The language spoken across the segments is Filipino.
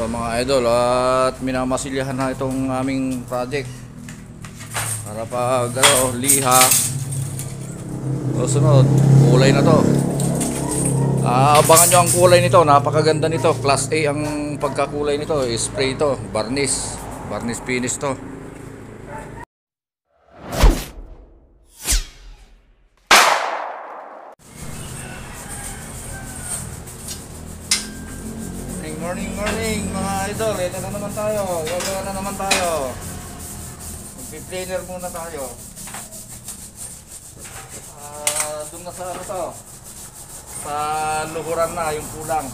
So mga idol at minamasilyahan na itong aming project para pag ano, liha. O sunod kulay na to. Aabangan nyo ang kulay nito. Napakaganda nito. Class A ang pagkakulay nito. Spray ito varnish varnish finish to Morning, morning, mga idol. Ito na naman tayo. Gagawa na naman tayo. Magpi-planer muna tayo. Ah, doon na sa ano to. Sa luhuran na yung kulang.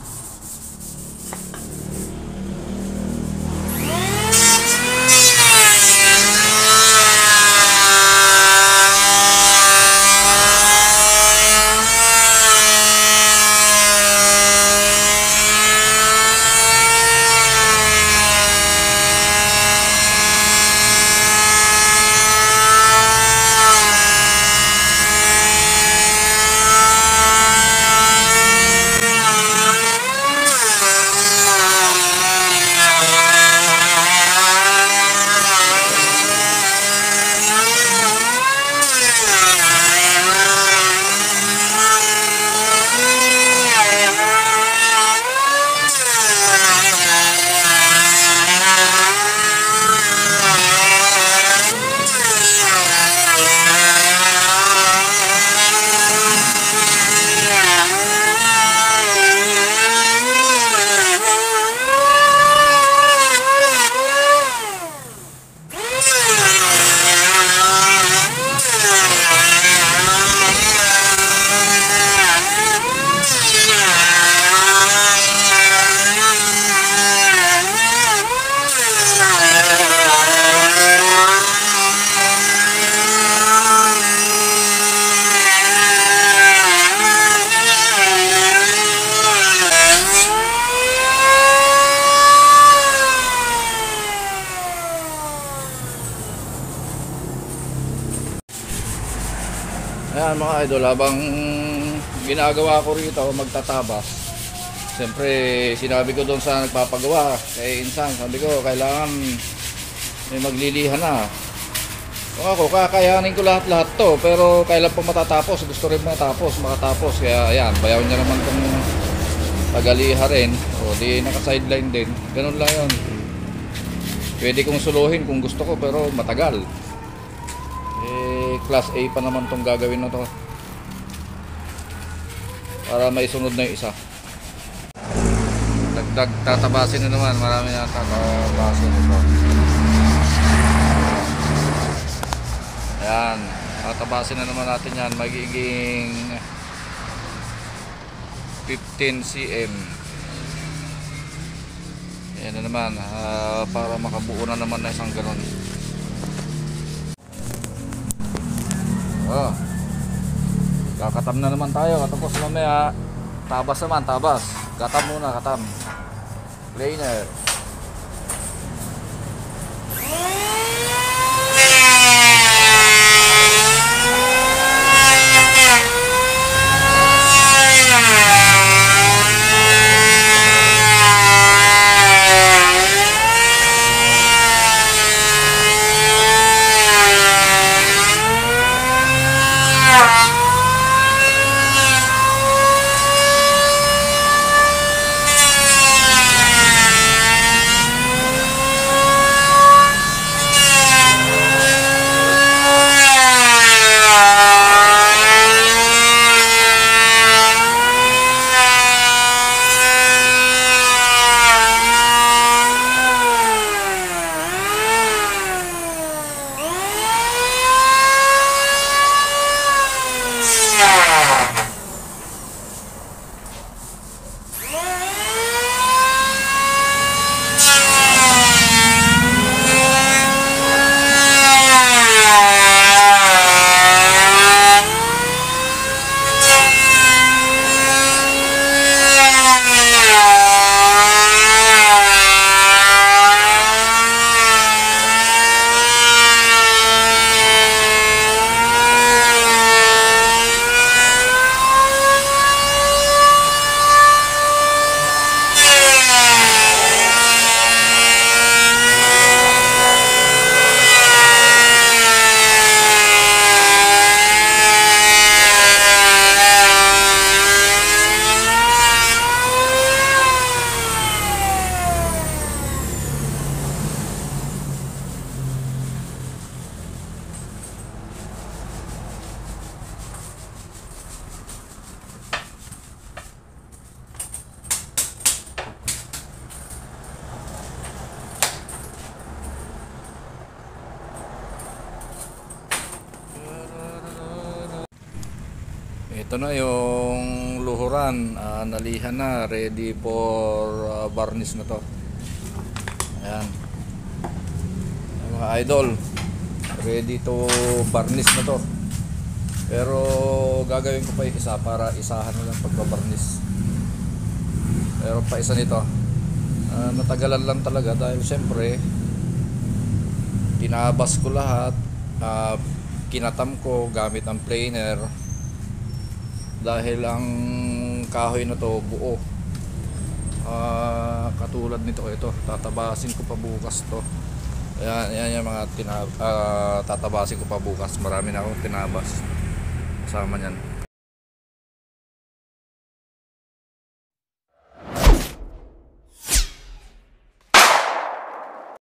Ayan mga idol, habang ginagawa ko rito, magtatabas. Siyempre, sinabi ko doon sa nagpapagawa, kay Insan, sabi ko, kailangan may maglilihan na. O ako, kakayanin ko lahat-lahat to, pero kailan pa matatapos, gusto rin matapos, makatapos. Kaya ayan, bayaw niya naman itong tagaliha rin. O di naka-sideline din. Ganun lang yun. Pwede kong suluhin kung gusto ko, pero matagal. Class A pa naman tong gagawin na to. Para may na yung isa. Dagdag tatabasin na naman. Marami na tatabasin ito. Ayan. Tatabasin na naman natin yan. Magiging 15 cm. Ayan na naman. ah, para makabuo na naman na isang ganon. Oh. Kakatam na naman tayo. Tapos mamaya, tabas naman, tabas. Katam muna, katam. Planer. Yeah. Ito na yung luhuran, ah, nalihan na, ready for ah, varnish na to. Ayan. Ayan, mga idol, ready to varnish na to. Pero gagawin ko pa yung isa para isahan na lang pagbabarnish. Pero pa isa nito. ah, natagalan lang talaga dahil siyempre tinabas ko lahat. ah, kinatam ko gamit ang planer dahil ang kahoy na to buo. Ah, katulad nito ito tatabasin ko pa bukas to. Ayan, yan yung mga tina, ah, tatabasin ko pa bukas. Marami na akong tinabas. Kasama niyan